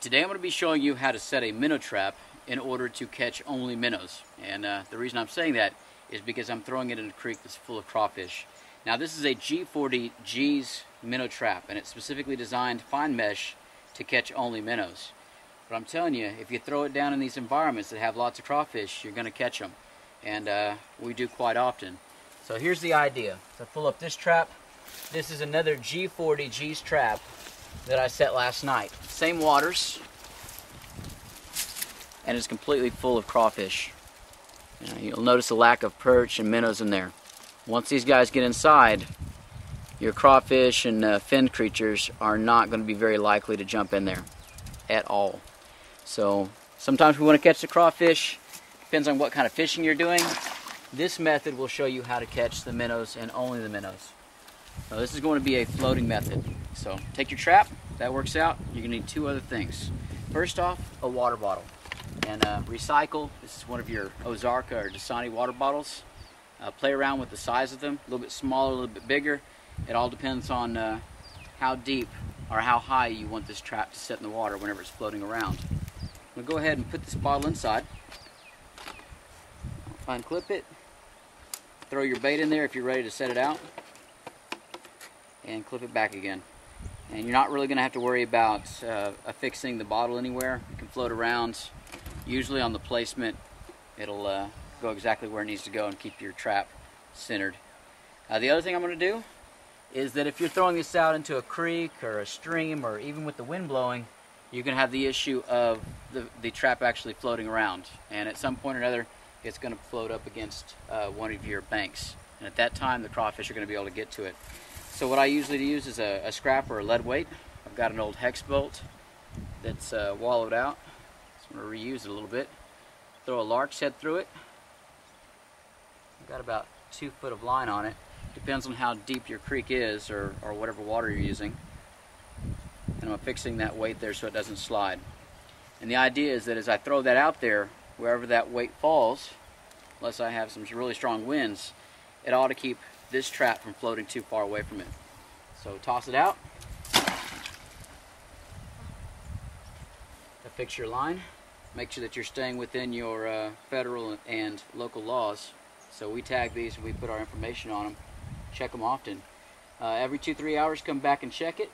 Today I'm going to be showing you how to set a minnow trap in order to catch only minnows. And uh, the reason I'm saying that is because I'm throwing it in a creek that's full of crawfish. Now this is a G40 Gees minnow trap and it's specifically designed fine mesh to catch only minnows. But I'm telling you, if you throw it down in these environments that have lots of crawfish, you're going to catch them. And uh, we do quite often. So here's the idea. To pull up this trap, this is another G40 Gees trap that I set last night. Same waters, and it's completely full of crawfish. You'll notice a lack of perch and minnows in there. Once these guys get inside, your crawfish and uh, fin creatures are not going to be very likely to jump in there at all. So sometimes we want to catch the crawfish, depends on what kind of fishing you're doing. This method will show you how to catch the minnows and only the minnows. Now this is going to be a floating method. So take your trap, that works out. You're gonna need two other things. First off, a water bottle. And uh, recycle, this is one of your Ozarka or Dasani water bottles. Uh, play around with the size of them, a little bit smaller, a little bit bigger. It all depends on uh, how deep or how high you want this trap to set in the water whenever it's floating around. I'm gonna go ahead and put this bottle inside. Unclip it. Throw your bait in there if you're ready to set it out and clip it back again. And you're not really going to have to worry about uh, affixing the bottle anywhere. You can float around. Usually on the placement, it'll uh, go exactly where it needs to go and keep your trap centered. Uh, the other thing I'm going to do is that if you're throwing this out into a creek or a stream or even with the wind blowing, you can have the issue of the, the trap actually floating around. And at some point or another, it's going to float up against uh, one of your banks. And at that time, the crawfish are going to be able to get to it. So what I usually use is a, a scrap or a lead weight. I've got an old hex bolt that's uh, wallowed out. So I'm going to reuse it a little bit. Throw a lark's head through it. I've got about two foot of line on it. Depends on how deep your creek is or, or whatever water you're using. And I'm fixing that weight there so it doesn't slide. And the idea is that as I throw that out there, wherever that weight falls, unless I have some really strong winds, it ought to keep this trap from floating too far away from it. So toss it out. Fix your line. Make sure that you're staying within your uh, federal and local laws. So we tag these and we put our information on them. Check them often. Uh, every two, three hours come back and check it.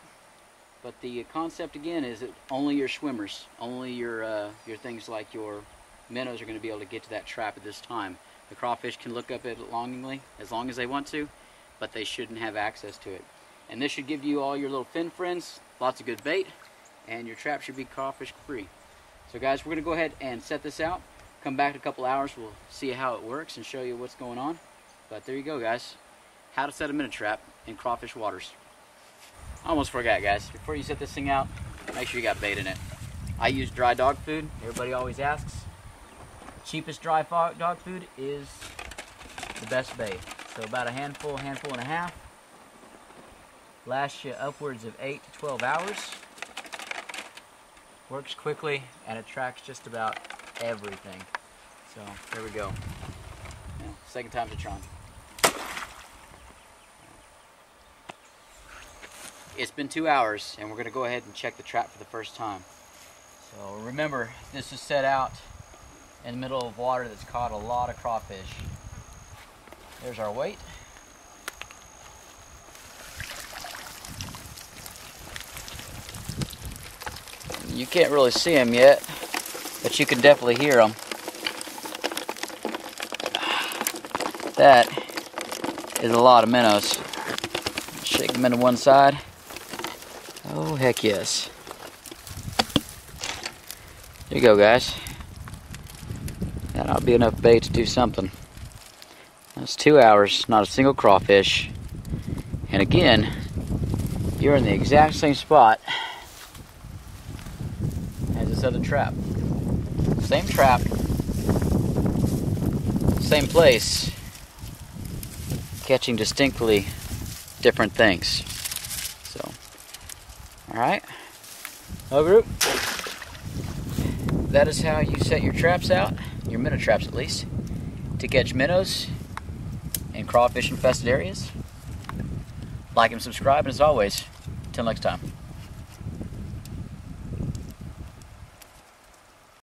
But the concept again is that only your swimmers, only your, uh, your things like your minnows are going to be able to get to that trap at this time. The crawfish can look up at it longingly as long as they want to, but they shouldn't have access to it. And this should give you all your little fin friends lots of good bait, and your trap should be crawfish free. So guys, we're going to go ahead and set this out. Come back in a couple hours, we'll see how it works and show you what's going on. But there you go guys, how to set a minnow trap in crawfish waters. I Almost forgot guys, before you set this thing out, make sure you got bait in it. I use dry dog food, everybody always asks cheapest dry dog food is the best bait. So about a handful, handful and a half. Lasts you upwards of 8 to 12 hours. Works quickly and attracts just about everything. So there we go. Yeah, second time to try. It's been two hours and we're going to go ahead and check the trap for the first time. So remember, this is set out in the middle of water that's caught a lot of crawfish. There's our weight. You can't really see them yet, but you can definitely hear them. That is a lot of minnows. Shake them into one side. Oh, heck yes. There you go, guys. That ought to be enough bait to do something. That's two hours, not a single crawfish. And again, you're in the exact same spot as this other trap. Same trap, same place, catching distinctly different things. So, alright. Hello group. That is how you set your traps out your minnow traps at least, to catch minnows in crawfish infested areas. Like and subscribe, and as always, until next time.